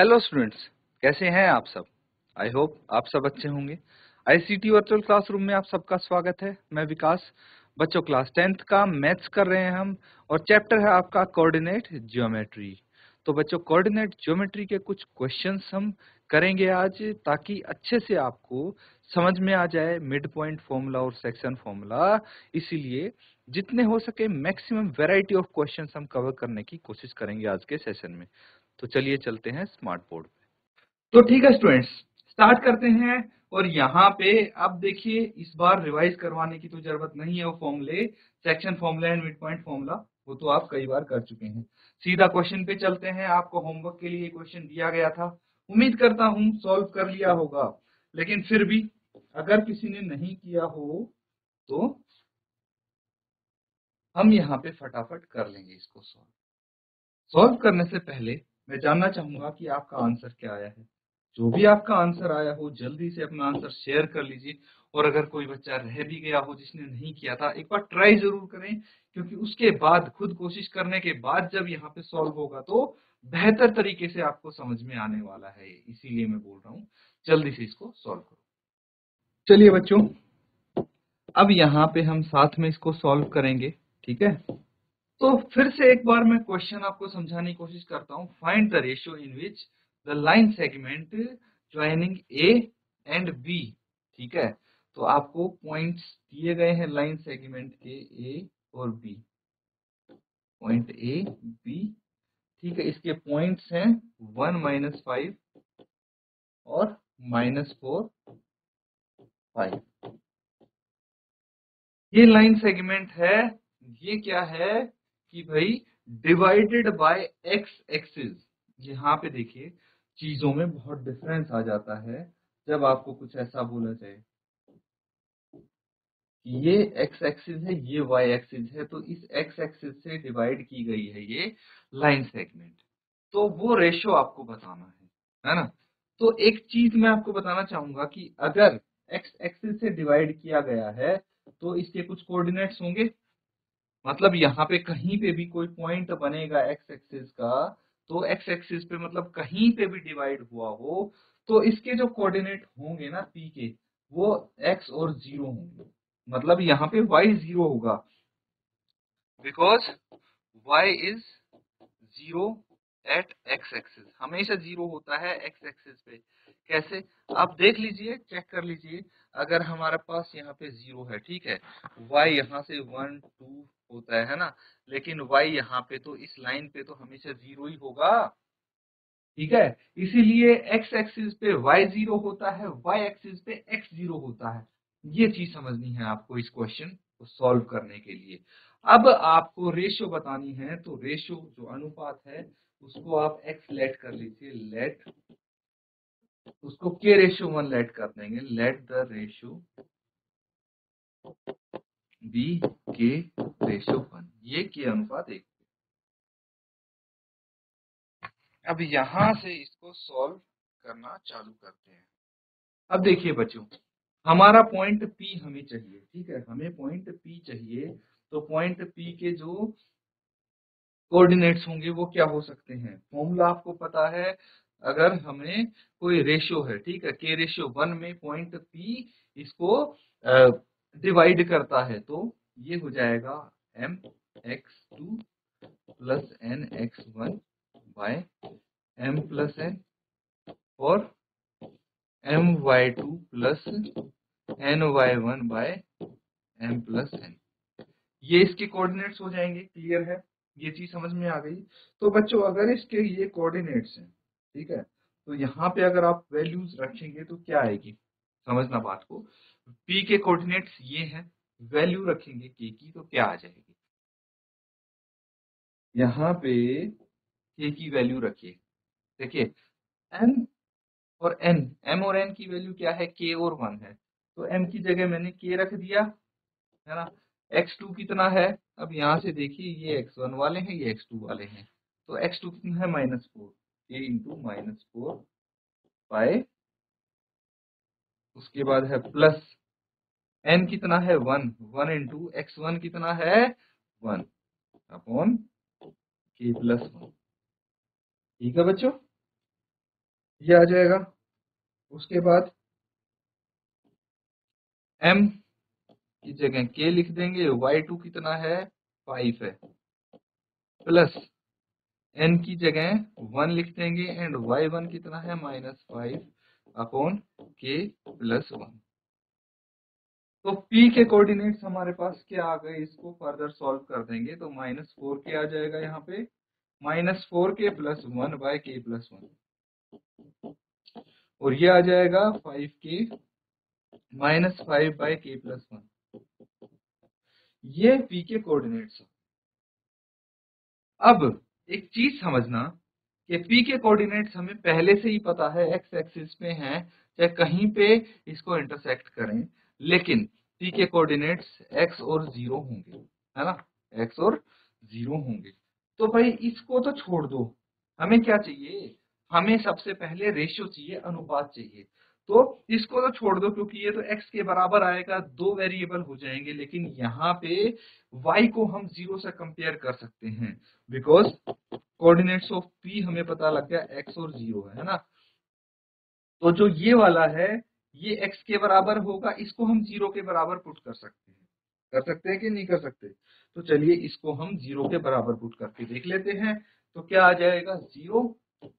Hello students कैसे हैं आप सब? आई होप आप सब अच्छे होंगे। आईसीटी वर्चुअल क्लासरूम में आप सबका स्वागत है। मैं विकास। बच्चों क्लास टेंथ का मैथ्स कर रहे हैं हम और चैप्टर है आपका कोऑर्डिनेट ज्योमेट्री तो बच्चों कोऑर्डिनेट ज्योमेट्री के कुछ क्वेश्चंस हम करेंगे आज ताकि अच्छे से आपको समझ में आ जाए मिड पॉइंट फॉर्मूला और सेक्शन फॉर्मूला इसीलिए जितने हो सके मैक्सिमम वेराइटी ऑफ़ क्वेश्चंस हम कवर करने की कोशिश करेंगे आज के सेशन में। तो चलिए चलते हैं स्मार्ट बोर्ड पे। तो ठीक है स्टूडेंट्स, स्टार्ट करते हैं और यहाँ पे अब देखिए, इस बार रिवाइज करवाने की तो ज़रूरत नहीं है वो फॉर्मूले, section formula and mid point formula, वो तो आप कई बार कर चुके हैं। सीधा क्वेश्चन पे चलते हैं, आपको होमवर्क के लिए क्वेश्चन दिया गया था। उम्मीद करता हूँ सॉल्व कर लिया होगा, लेकिन फिर भी अगर किसी ने नहीं किया हो तो हम यहाँ पे फटाफट कर लेंगे इसको सॉल्व। सॉल्व करने से पहले मैं जानना चाहूँगा कि आपका आंसर क्या आया है। जो भी आपका आंसर आया हो, जल्दी से अपना आंसर शेयर कर लीजिए। और अगर कोई बच्चा रह भी गया हो जिसने नहीं किया था, एक बार ट्राई ज़रूर करें, क्योंकि उसके बाद, खुद कोशिश करने के बाद जब यहाँ पे सॉल्व होगा तो बेहतर तरीके से आपको समझ में आने वाला है। इसीलिए मैं बोल रहा हूँ, जल्दी से इसको सॉल्व करो। चलिए बच्चों, अब यहाँ पे हम साथ में इसको सॉल्व करेंगे, ठीक है? तो फिर से एक बार मैं क्वेश्चन आपको समझाने की कोशिश करता हूँ. Find the ratio in which the line segment joining A and B ठीक है? तो आपको पॉइंट्स दिए गए हैं लाइन सेगमेंट के ए और बी पॉइंट ए बी ठीक है, इसके पॉइंट्स हैं वन माइनस फाइव और माइनस फोर फाइव ये लाइन सेगमेंट है, ये क्या है? कि भाई डिवाइडेड बाय एक्स एक्सिस यहाँ पे देखिए, चीज़ों में बहुत डिफरेंस आ जाता है जब आपको कुछ ऐसा बोला जाए। ये एक्स एक्सिस है, ये वाई एक्सिस है तो इस एक्स एक्सिस से डिवाइड की गई है ये लाइन सेगमेंट तो वो रेशियो आपको बताना है है ना? तो एक चीज़ मैं आपको बताना चाहूँगा कि अगर एक्स एक्सिस से डिवाइड किया गया है तो इसके कुछ कोऑर्डिनेट्स होंगे। मतलब यहाँ पे कहीं पे भी कोई पॉइंट बनेगा एक्स एक्सिस का तो एक्स एक्सिस पे मतलब कहीं पे भी डिवाइड हुआ हो तो इसके जो कोऑर्डिनेट होंगे ना पी के, वो एक्स और ज़ीरो होंगे। मतलब यहाँ पे वाई ज़ीरो होगा। Because y is zero at x axis हमेशा ज़ीरो होता है एक्स एक्सिस पे। कैसे? आप देख लीजिए चेक कर लीजिए, अगर हमारे पास यहाँ पे ज़ीरो है, ठीक है? वाई यहाँ से वन टू होता है है ना? लेकिन y यहाँ पे तो इस लाइन पे तो हमेशा ज़ीरो ही होगा। ठीक है? इसीलिए x एक्सिस पे y ज़ीरो होता है, y एक्सिस पे x ज़ीरो होता है। ये चीज़ समझनी है आपको इस क्वेश्चन को सॉल्व करने के लिए। अब आपको रेशियो बतानी है तो रेशियो जो अनुपात है, उसको आप x लेट कर लीजिए। लेट उसको के रेशियो वन लेट कर देंगे। Let the ratio be k ratio one ये के अनुपात एक अब यहाँ से इसको सॉल्व करना चालू करते हैं। अब देखिए बच्चों, हमारा पॉइंट पी हमें चाहिए, ठीक है? हमें पॉइंट पी चाहिए तो पॉइंट पी के जो कोऑर्डिनेट्स होंगे, वो क्या हो सकते हैं? फॉर्मूला आपको पता है, अगर हमें कोई रेशियो है, ठीक है? के रेशियो वन में पॉइंट पी इसको डिवाइड करता है तो ये हो जाएगा m x two plus n x one by m plus n और m y two plus n y one by m plus n ये इसके कोऑर्डिनेट्स हो जाएँगे क्लियर है? ये चीज़ समझ में आ गई? तो बच्चों, अगर इसके ये कोऑर्डिनेट्स हैं, ठीक है? तो यहाँ पे अगर आप वैल्यूज़ रखेंगे तो क्या आएगी? समझना बात को। पी के कोऑर्डिनेट्स ये हैं वैल्यू रखेंगे के की तो क्या आ जाएगी? यहाँ पे के की वैल्यू रखिए। देखिए एम और एन एम और एन की वैल्यू क्या है? के और वन है। तो एम की जगह मैंने के रख दिया, है ना? एक्स टू कितना है? अब यहाँ से देखिए, ये एक्स वन वाले हैं, ये एक्स टू वाले हैं। तो एक्स टू कितना है? Minus four a into minus four by उसके बाद है प्लस एन कितना है? One one into x one कितना है? One upon k plus one ठीक है बच्चों? ये आ जाएगा। उसके बाद m की जगह k लिख देंगे। y2 कितना है? 5 है। प्लस n की जगह 1 लिख देंगे। एंड y1 कितना है? Minus five upon k plus one तो p के कोऑर्डिनेट्स हमारे पास क्या आ गए, इसको फर्दर सॉल्व कर देंगे तो माइनस फोर के आ जाएगा यहाँ पे। Minus four k plus one by k plus one और ये आ जाएगा five k minus five by k plus one ये p के कोऑर्डिनेट्स अब एक चीज़ समझना कि p के कोऑर्डिनेट्स हमें पहले से ही पता है, x एक्सिस पे हैं, चाहे कहीं पे इसको इंटरसेक्ट करें, लेकिन p के कोऑर्डिनेट्स x और ज़ीरो होंगे, है ना? X और ज़ीरो होंगे। तो भाई इसको तो छोड़ दो। हमें क्या चाहिए? हमें सबसे पहले रेशियो चाहिए, अनुपात चाहिए। तो इसको तो छोड़ दो, क्योंकि ये तो x के बराबर आएगा, दो वेरिएबल हो जाएँगे, लेकिन यहाँ पे y को हम ज़ीरो से कंपेयर कर सकते हैं बिकॉज़ कोऑर्डिनेट्स ऑफ़ p हमें पता लग गया x और ज़ीरो है ना? तो जो ये वाला है, ये x के बराबर होगा, इसको हम ज़ीरो के बराबर पुट कर सकते हैं। कर सकते हैं कि नहीं कर सकते? तो चलिए इसको हम ज़ीरो के बराबर पुट करके देख लेते हैं तो क्या आ जाएगा? ज़ीरो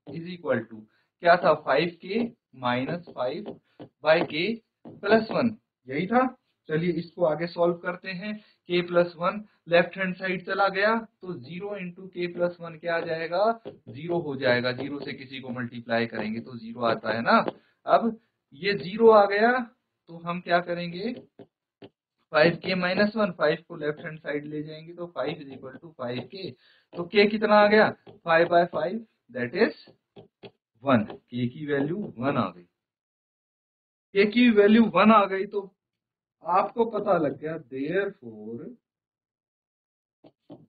इज़ इक्वल टू क्या था? Five k minus five by k plus one यही था। चलिए इसको आगे सॉल्व करते हैं। K plus one left hand side चला गया। तो zero into k plus one क्या आ जाएगा? ज़ीरो हो जाएगा। ज़ीरो से किसी को मल्टीप्लाई करेंगे तो ज़ीरो आता है ना। अब ये ज़ीरो आ गया। तो हम क्या करेंगे? Five k minus one five को लेफ़्ट हैंड साइड ले जाएँगे तो five is equal to five k तो के कितना आ गया? Five by five that is one k की वैल्यू वन आ गई। के की वैल्यू वन आ गई तो आपको पता लग गया therefore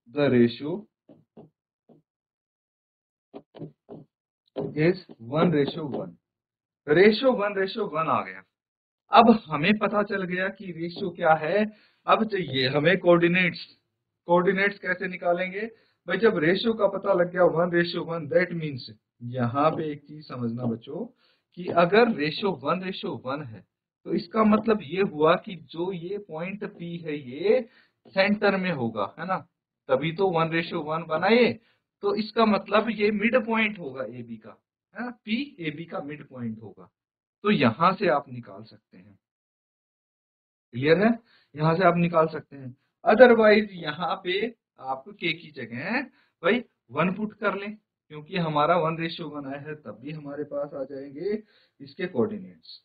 the ratio is one ratio one ratio one ratio one आ गया। अब हमें पता चल गया कि रेशियो क्या है। अब चाहिए हमें कोऑर्डिनेट्स कोऑर्डिनेट्स कैसे निकालेंगे? भाई जब रेशियो का पता लग गया one ratio one that means यहाँ पे एक चीज़ समझना बच्चों कि अगर रेशो वन रेशो वन है तो इसका मतलब ये हुआ कि जो ये पॉइंट पी है, ये सेंटर में होगा, है ना? तभी तो वन रेशो वन बनाए तो इसका मतलब ये मिड पॉइंट होगा ए बी का, है ना? पी ए बी का मिड पॉइंट होगा। तो यहाँ से आप निकाल सकते हैं। क्लियर है? यहाँ से आप निकाल सकते हैं। अदरवाइज़ यहाँ पे आप के की जगह भाई वन पुट कर लें। क्योंकि हमारा वन रेशियो वन आया है, तब भी हमारे पास आ जाएँगे इसके कोऑर्डिनेट्स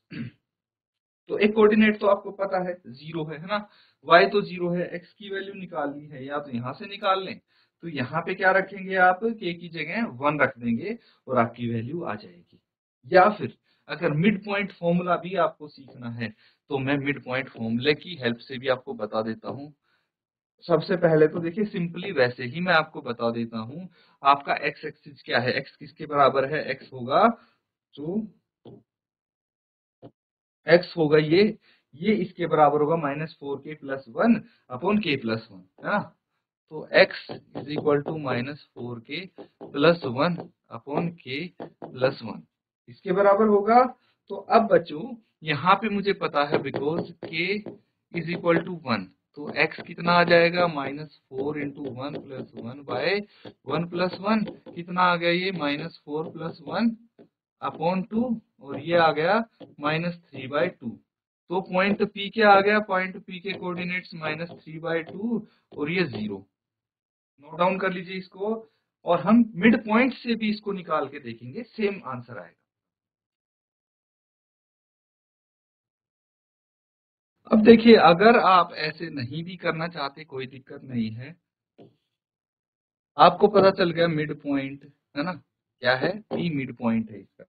तो एक कोऑर्डिनेट तो आपको पता है ज़ीरो है है ना? वाई तो ज़ीरो है एक्स की वैल्यू निकालनी है, या तो यहाँ से निकाल लें। तो यहाँ पे क्या रखेंगे आप? के की जगह वन रख देंगे और आपकी वैल्यू आ जाएगी। या फिर अगर मिड पॉइंट फॉर्मूला भी आपको सीखना है तो मैं मिड पॉइंट फॉर्मूले की हेल्प से भी आपको बता देता हूँ। सबसे पहले तो देखिए, सिंपली वैसे ही मैं आपको बता देता हूँ, आपका एक्स एक्सिस क्या है? एक्स किसके बराबर है? एक्स होगा, जो एक्स होगा ये ये इसके बराबर होगा minus four k plus one upon k plus one है ना? तो x is equal to minus four k plus one upon k plus one इसके बराबर होगा। तो अब बच्चों, यहाँ पे मुझे पता है because k is equal to one तो x कितना आ जाएगा? Minus four into one plus one by one plus one. कितना आ गया ये? Minus four plus one upon two और ये आ गया माइनस थ्री बाय टू। तो पॉइंट P क्या आ गया। पॉइंट P के coordinates minus three by two और ये ज़ीरो। नोट डाउन कर लीजिए इसको और हम मिड पॉइंट से भी इसको निकाल के देखेंगे। सेम आंसर आएगा। अब देखिए, अगर आप ऐसे नहीं भी करना चाहते, कोई दिक्कत नहीं है। आपको पता चल गया मिड पॉइंट, है ना? क्या है? पी मिड पॉइंट है इसका।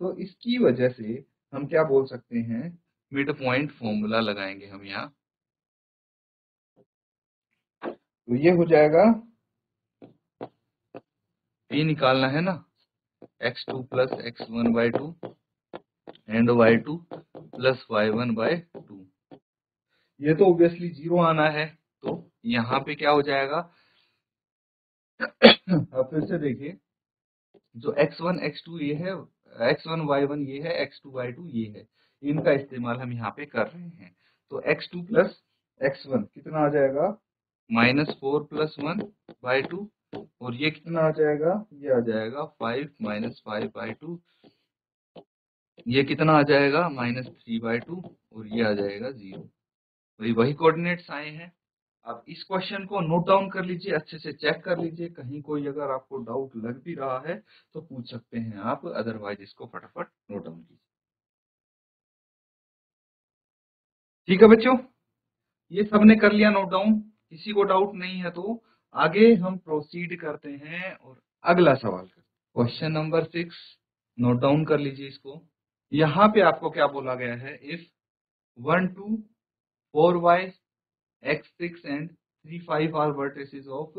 तो इसकी वजह से हम क्या बोल सकते हैं? मिड पॉइंट फॉर्मूला लगाएँगे हम यहाँ। तो ये हो जाएगा, पी निकालना है ना? X two plus x one by two and y two plus y one by two ये तो ऑब्वियसली ज़ीरो आना है तो यहाँ पे क्या हो जाएगा? अब फिर से देखिए, जो x1 x2 ये है एक्स वन वाई वन ये है एक्स टू वाई टू ये है, इनका इस्तेमाल हम यहाँ पे कर रहे हैं। तो x two plus x one कितना आ जाएगा? Minus four plus one by two और ये कितना आ जाएगा? ये आ जाएगा five minus five by two ये कितना आ जाएगा? माइनस थ्री बाई टू और ये आ जाएगा ज़ीरो। वही वही कोऑर्डिनेट्स आए हैं। अब इस क्वेश्चन को नोट डाउन कर लीजिए, अच्छे से चेक कर लीजिए। कहीं कोई अगर आपको डाउट लग भी रहा है तो पूछ सकते हैं आप। अदरवाइज़ इसको फटाफट नोट डाउन कीजिए। ठीक है बच्चों? ये सबने कर लिया नोट डाउन किसी को डाउट नहीं है तो आगे हम प्रोसीड करते हैं और अगला सवाल करते question number six note down कर लीजिए इसको। यहाँ पे आपको क्या बोला गया है? If one two four y x6 and 3 5 are vertices of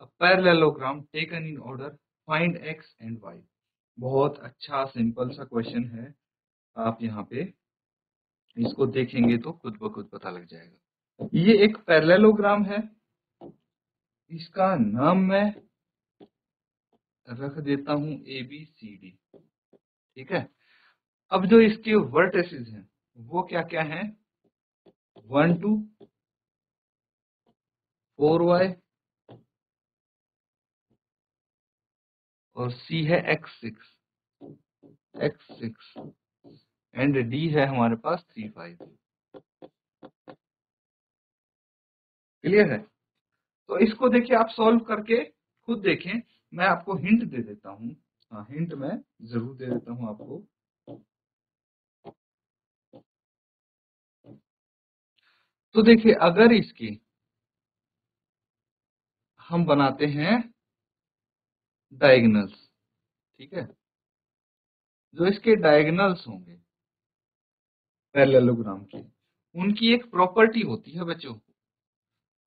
a parallelogram taken in order find x and y बहुत अच्छा सिंपल सा क्वेश्चन है। आप यहाँ पे इसको देखेंगे तो खुद ब खुद पता लग जाएगा। ये एक पैरेललोग्राम है। इसका नाम मैं रख देता हूँ ए बी सी डी। ठीक है? अब जो इसके वर्टेसेस हैं, वो क्या क्या हैं? वन टू फोर वाई और सी है x six x six, and D है हमारे पास थ्री फाइव। क्लियर है? तो इसको देखिए, आप सॉल्व करके खुद देखें। मैं आपको हिंट दे देता हूँ। हाँ हिंट मैं ज़रूर दे देता हूँ आपको। तो देखिए, अगर इसकी हम बनाते हैं डायगनल्स ठीक है? जो इसके डायगनल्स होंगे पैरेललोग्राम के, उनकी एक प्रॉपर्टी होती है बच्चों।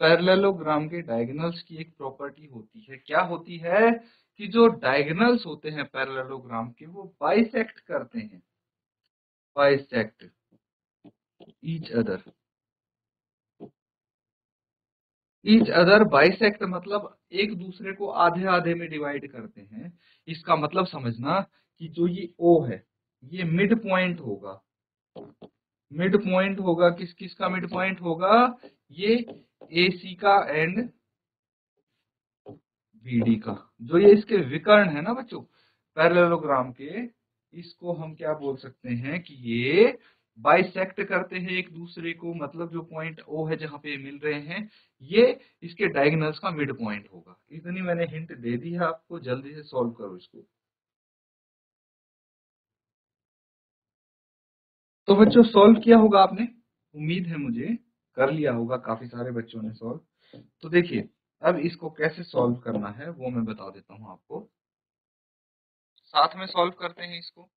पैरेललोग्राम के डायगनल्स की एक प्रॉपर्टी होती है। क्या होती है कि जो डायगनल्स होते हैं पैरेललोग्राम के, वो बाइसेक्ट करते हैं। Bisect each other each other bisect मतलब एक दूसरे को आधे आधे में डिवाइड करते हैं, इसका मतलब समझना कि जो ये ओ है, ये मिड पॉइंट होगा। मिड पॉइंट होगा किस किस का मिड पॉइंट होगा? ये ए सी का एंड बी डी का। जो ये इसके विकर्ण है ना बच्चों पैरेललोग्राम के, इसको हम क्या बोल सकते हैं कि ये बाइसेक्ट करते हैं एक दूसरे को मतलब जो पॉइंट ओ है जहाँ पे मिल रहे हैं, ये इसके डायगनल्स का मिड पॉइंट होगा। इतनी मैंने हिंट दे दी है आपको, जल्दी से सॉल्व करो इसको। तो बच्चों सॉल्व किया होगा आपने? उम्मीद है मुझे, कर लिया होगा, काफ़ी सारे बच्चों ने सॉल्व तो देखिए, अब इसको कैसे सॉल्व करना है, वो मैं बता देता हूँ आपको। साथ में सॉल्व करते हैं इसको।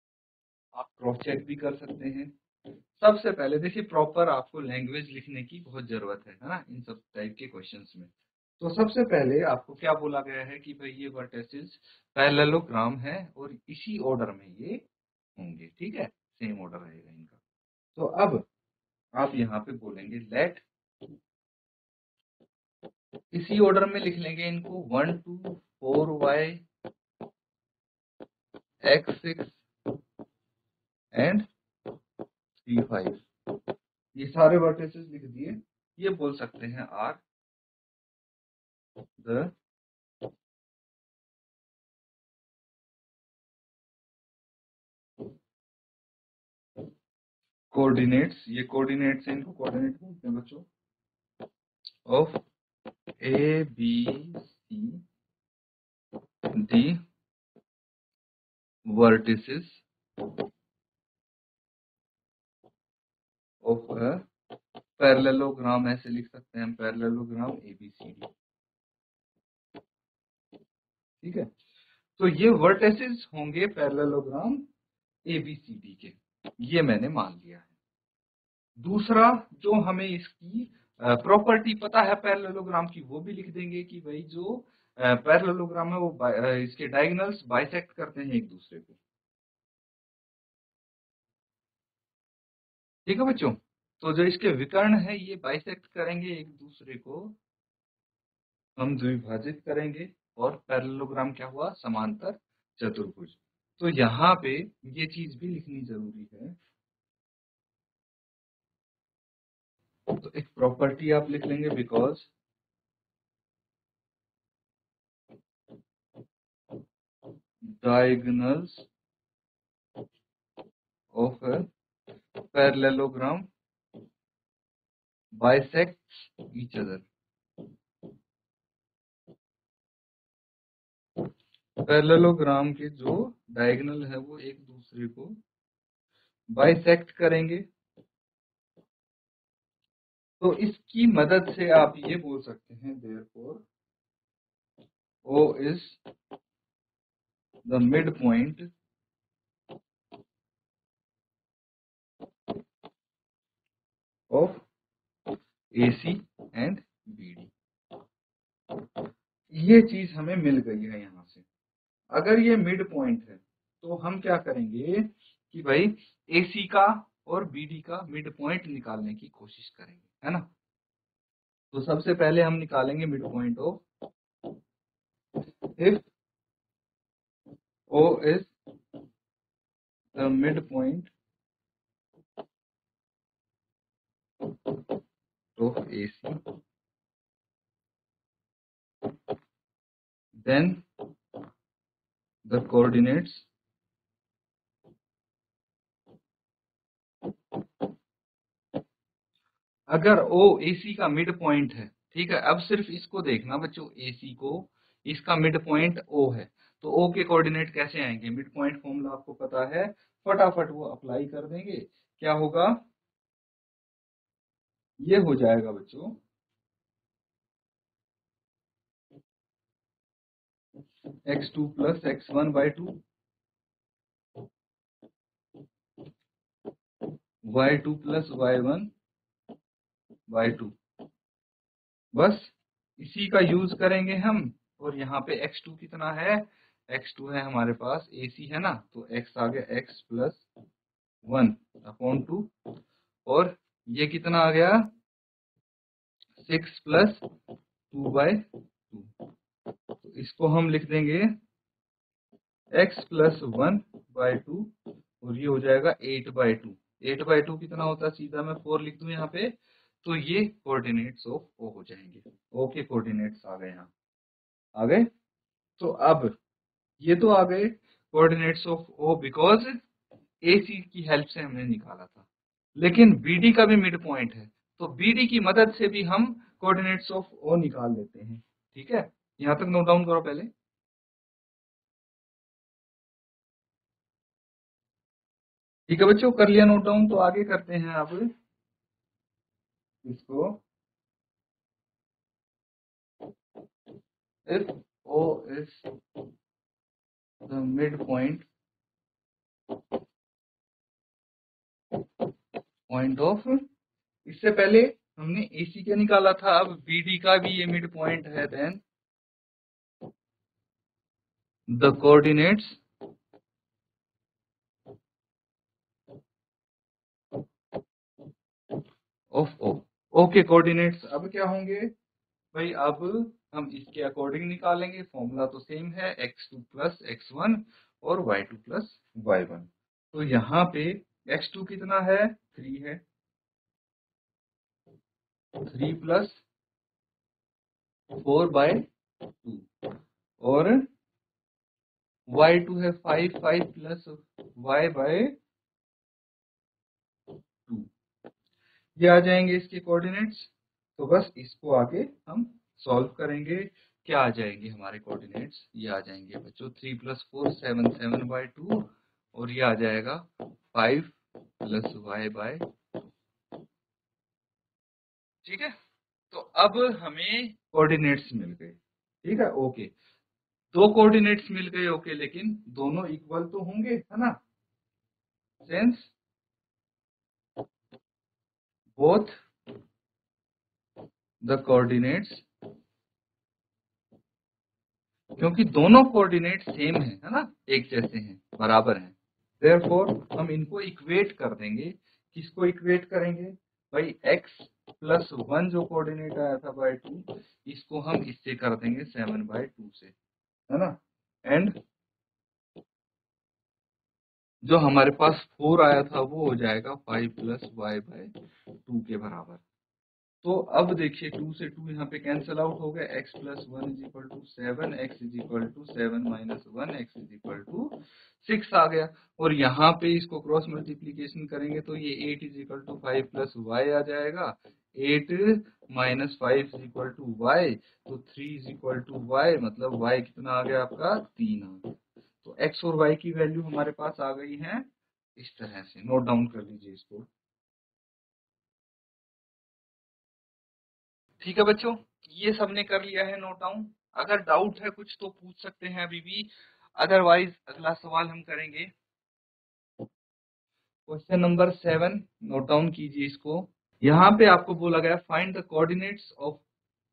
आप क्रॉस चेक भी कर सकते हैं। सबसे पहले देखिए प्रॉपर आपको लैंग्वेज लिखने की बहुत ज़रूरत है है ना, इन सब टाइप के क्वेश्चंस में। तो सबसे पहले आपको क्या बोला गया है कि भाई ये वर्टेसिस पैरेललोग्राम है और इसी ऑर्डर में ये होंगे, ठीक है? सेम ऑर्डर रहेगा इनका। तो अब आप यहाँ पे बोलेंगे लेट इसी ऑर्डर में लिख लेंगे इनको one two four y x six and three five ये सारे वर्टेसेस लिख दिए। ये बोल सकते हैं आर द कोऑर्डिनेट्स ये कोऑर्डिनेट्स इनको कोऑर्डिनेट बोलते हैं बच्चों। Of A B C D vertices of parallelogram ऐसे लिख सकते हैं पैरेललोग्राम एबीसीडी ठीक है? तो ये वर्टेसेस होंगे पैरेललोग्राम एबीसीडी के। ये मैंने मान लिया है। दूसरा जो हमें इसकी प्रॉपर्टी पता है पैरेललोग्राम की, वो भी लिख देंगे कि भाई जो पैरेललोग्राम है वो इसके डायगोनल्स बाइसेक्ट करते हैं एक दूसरे को। ठीक है बच्चों? तो जो इसके विकर्ण है, ये बाइसेक्ट करेंगे एक दूसरे को। हम द्विभाजित करेंगे और पैरेललोग्राम क्या हुआ? समांतर चतुर्भुज। तो यहाँ पे ये चीज़ भी लिखनी ज़रूरी है। तो एक प्रॉपर्टी आप लिख लेंगे because of a parallelogram, bisects each other. Parallelogram के जो डायगोनल है वो एक दूसरे को बाइसेक्ट करेंगे तो इसकी मदद से आप ये बोल सकते हैं therefore O is the mid point of AC and BD ये चीज़ हमें मिल गई है यहाँ से। अगर ये मिड पॉइंट है तो हम क्या करेंगे कि भाई AC का और BD का मिड पॉइंट निकालने की कोशिश करेंगे, है ना? तो सबसे पहले हम निकालेंगे mid point of if O is the midpoint of AC then the coordinates अगर O AC का मिड पॉइंट है, ठीक है? अब सिर्फ़ इसको देखना बच्चों AC को, इसका मिड पॉइंट O है। तो O के कोऑर्डिनेट कैसे आएँगे? मिड पॉइंट फॉर्मूला आपको पता है, फटाफट वो अप्लाई कर देंगे। क्या होगा? ये हो जाएगा बच्चों। X two plus x one by two y two plus y one by two बस इसी का यूज़ करेंगे हम, और यहाँ पे x2 कितना है? X2 है हमारे पास AC है ना? तो x आ गया x plus one upon two और ये कितना आ गया? Six plus two by two इसको हम लिख देंगे x plus one by two और ये हो जाएगा eight by two eight by two कितना होता है? सीधा मैं फोर लिख दू यहाँ पे तो ये कोऑर्डिनेट्स ऑफ़ ओ हो जाएँगे। ओ के कोऑर्डिनेट्स आ गए यहाँ। आ गए? तो अब ये तो आ गए coordinates of O because A C की हेल्प से हमने निकाला था। लेकिन बीडी का भी मिड पॉइंट है। तो बीडी की मदद से भी हम कोऑर्डिनेट्स ऑफ़ ओ निकाल लेते हैं। ठीक है? यहाँ तक नोट डाउन करो पहले। ठीक है बच्चों? कर लिया नोट डाउन तो आगे करते हैं आप इसको। If O is the midpoint point of इससे पहले हमने AC का निकाला था, अब BD का भी ये मिड पॉइंट है then the coordinates of O okay coordinates अब क्या होंगे? भाई, अब हम इसके अकॉर्डिंग निकालेंगे। फॉर्मूला तो सेम है x two plus x one और y two plus y one तो यहाँ पे एक्स टू कितना है? 3 है। Three plus four by two और y2 है 5 5 प्लस y बाय टू। ये आ जाएँगे इसके कोऑर्डिनेट्स तो बस इसको आगे हम सॉल्व करेंगे। क्या आ जाएँगे हमारे कोऑर्डिनेट्स ये आ जाएँगे बच्चों three plus four seven seven by two और ये आ जाएगा फाइव प्लस वाई बाय ठीक है? तो अब हमें कोऑर्डिनेट्स मिल गए। ठीक है? ओके दो कोऑर्डिनेट्स मिल गए ओके लेकिन दोनों इक्वल तो होंगे, है ना? सेंस बोथ द कोऑर्डिनेट्स क्योंकि दोनों कोऑर्डिनेट सेम है है ना? एक जैसे हैं, बराबर हैं। देयरफॉर हम इनको इक्वेट कर देंगे। किसको इक्वेट करेंगे? भाई x प्लस वन जो कोऑर्डिनेट आया था बाय टू इसको हम इससे कर देंगे सेवन बाय टू से। है ना? एंड जो हमारे पास फोर आया था, वो हो जाएगा five plus y by two के बराबर। तो अब देखिए टू से टू यहाँ पे कैंसिल आउट हो गया x plus one is equal to seven x is equal to seven minus one x is equal to six आ गया। और यहाँ पे इसको क्रॉस मल्टीप्लीकेशन करेंगे तो ये eight is equal to five plus y आ जाएगा। Eight minus five is equal to y तो three is equal to y मतलब वाई कितना आ गया आपका? तीन आ गया। तो एक्स और वाई की वैल्यू हमारे पास आ गई है। इस तरह से नोट डाउन कर लीजिए इसको। ठीक है बच्चों, ये सबने कर लिया है नोट डाउन अगर डाउट है कुछ तो पूछ सकते हैं अभी भी। अदरवाइज़ अगला सवाल हम करेंगे। Question number seven note down कीजिए इसको। यहाँ पे आपको बोला गया find the coordinates of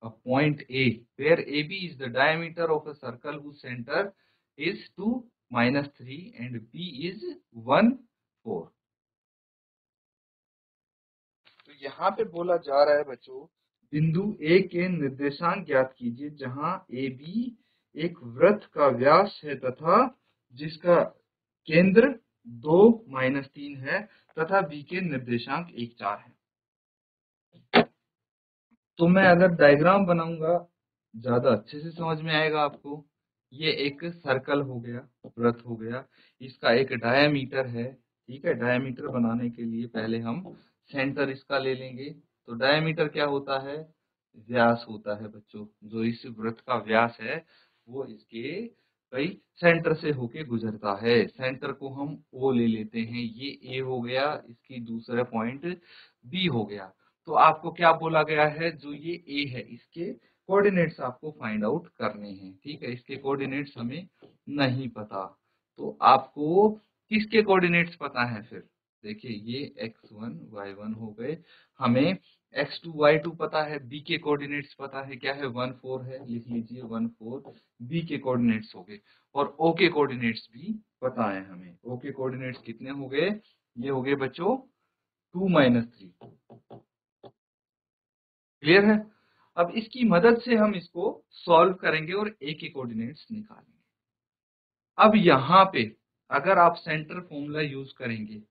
a point A, where AB is the diameter of a circle whose center is 2 minus 3 and B is 1 4 तो यहाँ पे बोला जा रहा है बच्चों बिंदु ए के निर्देशांक ज्ञात कीजिए, जहाँ बी एक वृत्त का व्यास है तथा जिसका केंद्र दो माइनस तीन है तथा बी के निर्देशांक एक चार है। तो मैं अगर डायग्राम बनाऊँगा, ज़्यादा अच्छे से समझ में आएगा आपको। ये एक सर्कल हो गया, वृत्त हो गया। इसका एक डायामीटर है, ठीक है? डायामीटर बनाने के लिए पहले हम सेंटर इसका ले लेंगे। तो डायमीटर क्या होता है? व्यास होता है बच्चों, जो इस व्रत का व्यास है, वो इसके कई सेंटर से होके गुजरता है। सेंटर को हम ओ ले लेते हैं। ये ए हो गया, इसकी दूसरा पॉइंट बी हो गया। तो आपको क्या बोला गया है? जो ये ए है, इसके कोऑर्डिनेट्स आपको फाइंड आउट करने हैं, ठीक है? इसके कोऑर्डिनेट्स हमें नहीं पता। तो आपको किसके कोऑर्डिनेट्स पता है फिर? देखिए, ये x1 y1 हो गए। हमें x2 y2 पता है, b के कोऑर्डिनेट्स पता है, क्या है? 1 4 है, लिख लीजिए 1 4 b के कोऑर्डिनेट्स हो गए और o के कोऑर्डिनेट्स भी पता है हमें। O के कोऑर्डिनेट्स कितने हो गए? ये हो गए बच्चों 2 माइनस थ्री क्लियर है? अब इसकी मदद से हम इसको सॉल्व करेंगे और a के कोऑर्डिनेट्स निकालेंगे। अब यहाँ पे अगर आप सेंटर फॉर्मूला यूज़ करेंगे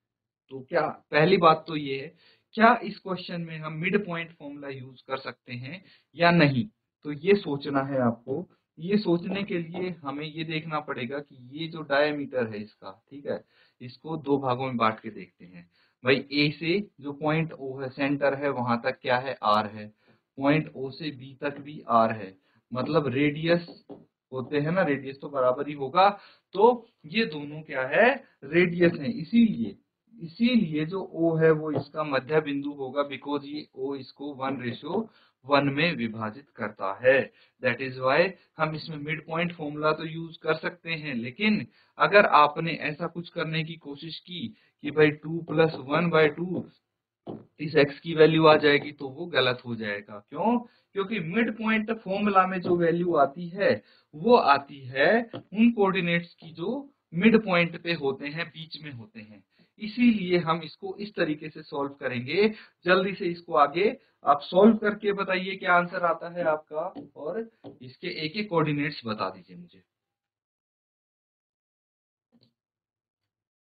तो क्या पहली बात तो ये है, क्या इस क्वेश्चन में हम मिड पॉइंट फॉर्मूला यूज़ कर सकते हैं या नहीं? तो ये सोचना है आपको। ये सोचने के लिए हमें ये देखना पड़ेगा कि ये जो डायमीटर है इसका, ठीक है, इसको दो भागों में बांट के देखते हैं। भाई ए से जो पॉइंट ओ है सेंटर है, वहाँ तक क्या है? आर है। पॉइंट ओ से बी तक भी आर है। मतलब रेडियस होते हैं ना रेडियस तो बराबर ही होगा। तो ये दोनों क्या है? रेडियस है। इसीलिए इसीलिए जो O है वो इसका मध्य बिंदु होगा बिकॉज़ ये O इसको वन रेशो वन में विभाजित करता है। दैट इज़ वाई हम इसमें मिड पॉइंट फॉर्मूला तो यूज़ कर सकते हैं, लेकिन अगर आपने ऐसा कुछ करने की कोशिश की कि भाई two plus one by two इस x की वैल्यू आ जाएगी तो वो गलत हो जाएगा। क्यों? क्योंकि मिड पॉइंट फॉर्मूला में जो वैल्यू आती है, वो आती है उन कोऑर्डिनेट्स की जो मिड पॉइंट पे होते हैं, बीच में होते हैं। इसीलिए हम इसको इस तरीके से सॉल्व करेंगे। जल्दी से इसको आगे आप सॉल्व करके बताइए क्या आंसर आता है आपका और इसके एक एक कोऑर्डिनेट्स बता दीजिए मुझे।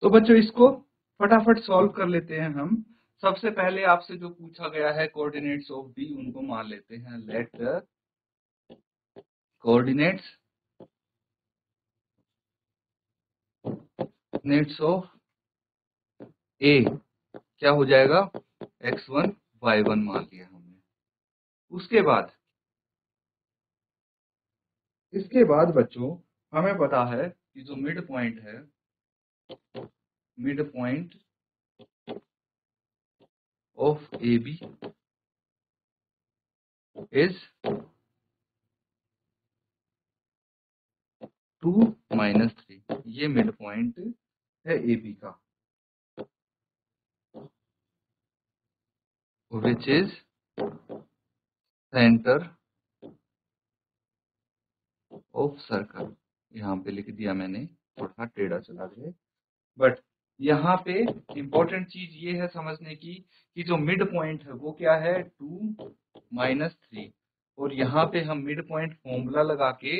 तो बच्चों, इसको फटाफट सॉल्व कर लेते हैं हम। सबसे पहले आपसे जो पूछा गया है कोऑर्डिनेट्स ऑफ़ बी उनको मान लेते हैं। Let coordinates coordinates of A क्या हो जाएगा? एक्स वन वाई वन मान लिया हमने। उसके बाद? इसके बाद बच्चों, हमें पता है कि जो मिड पॉइंट है mid point of A B is two minus three ये मिड पॉइंट है ए बी का। Which is center of circle. यहाँ पे लिख दिया मैंने थोड़ा टेढ़ा चला गया बट यहाँ पे इंपॉर्टेंट चीज़ ये है समझने की कि जो मिड पॉइंट है, वो क्या है? टू माइनस थ्री और यहाँ पे हम मिड पॉइंट फॉर्मूला लगा के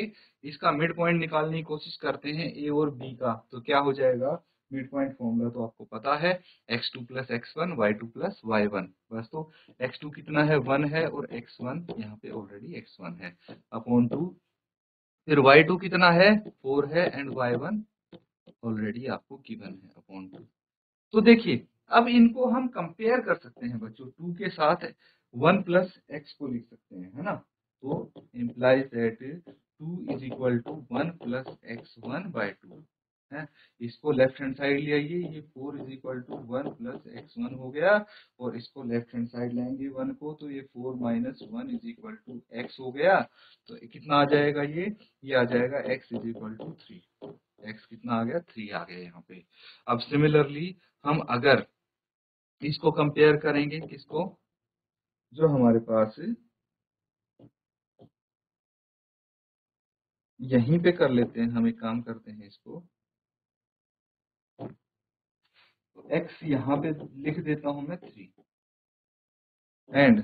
इसका मिड पॉइंट निकालने की कोशिश करते हैं ए और बी का। तो क्या हो जाएगा? मिड पॉइंट फॉर्मूला तो आपको पता है x two plus x one y two plus y one बस तो एक्स टू कितना है? वन है और एक्स वन यहाँ पे ऑलरेडी एक्स वन है। अपॉन टू फिर वाई टू कितना है? फोर है एंड वाई वन ऑलरेडी आपको गिवन है अपॉन टू तो देखिए, अब इनको हम कंपेयर कर सकते हैं बच्चों। टू के साथ वन प्लस एक्स को लिख सकते हैं, है ना? तो implies that two is equal to one plus x one by two है। इसको लेफ़्ट हैंड साइड ले आइए। ये four is equal to one plus x one हो गया और इसको लेफ़्ट हैंड साइड लाएँगे वन को तो ये four minus one is equal to x हो गया। तो कितना आ जाएगा ये? ये आ जाएगा x is equal to three x कितना आ गया? थ्री आ गया यहाँ पे। अब सिमिलरली हम अगर इसको कंपेयर करेंगे किसको? जो हमारे पास यहीं पे कर लेते हैं, हम एक काम करते हैं इसको। एक्स यहाँ पे लिख देता हूँ मैं थ्री एंड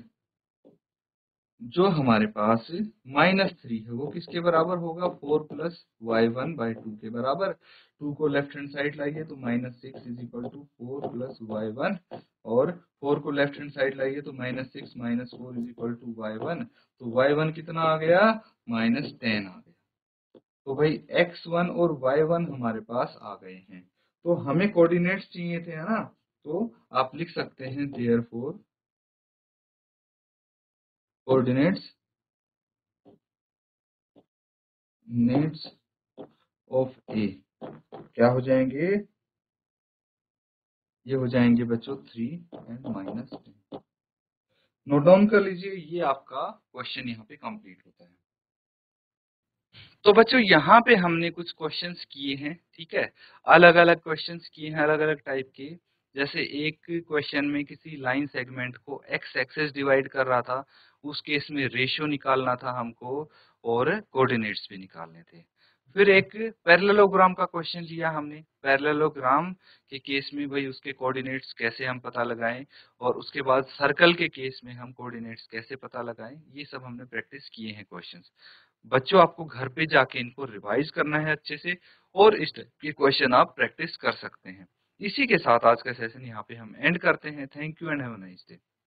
जो हमारे पास माइनस थ्री है, वो किसके बराबर होगा? Four plus y one by two के बराबर. टू को लेफ़्ट हैंड साइड लाइए तो minus six is equal to four plus y one और फोर को लेफ़्ट हैंड साइड लाइए तो minus six minus four is equal to y one तो वाई वन कितना आ गया? माइनस टेन आ गया. तो भाई एक्स वन और वाई वन हमारे पास आ गए हैं। तो हमें कोऑर्डिनेट्स चाहिए थे, है ना? तो आप लिख सकते हैं देयर फोर कोऑर्डिनेट्स नेट्स ऑफ़ ए क्या हो जाएँगे? ये हो जाएँगे बच्चों three and minus ten note down कर लीजिए, ये आपका क्वेश्चन यहाँ पे कंप्लीट होता है। तो बच्चों, यहाँ पे हमने कुछ क्वेश्चंस किए हैं, ठीक है? अलग अलग क्वेश्चंस किए हैं अलग अलग टाइप के। जैसे एक क्वेश्चन में किसी लाइन सेगमेंट को एक्स एक्सेस डिवाइड कर रहा था, उस केस में रेशियो निकालना था हमको और कोऑर्डिनेट्स भी निकालने थे। फिर एक पैरेललोग्राम का क्वेश्चन लिया हमने। पैरेललोग्राम के केस में भाई उसके कोऑर्डिनेट्स कैसे हम पता लगाएँ और उसके बाद सर्कल के केस में हम कोऑर्डिनेट्स कैसे पता लगाएँ, ये सब हमने प्रैक्टिस किए हैं क्वेश्चंस बच्चों, आपको घर पे जाके इनको रिवाइज करना है अच्छे से और इस टाइप के क्वेश्चन आप प्रैक्टिस कर सकते हैं। इसी के साथ आज का सेशन यहाँ पे हम एंड करते हैं। Thank you and have nice day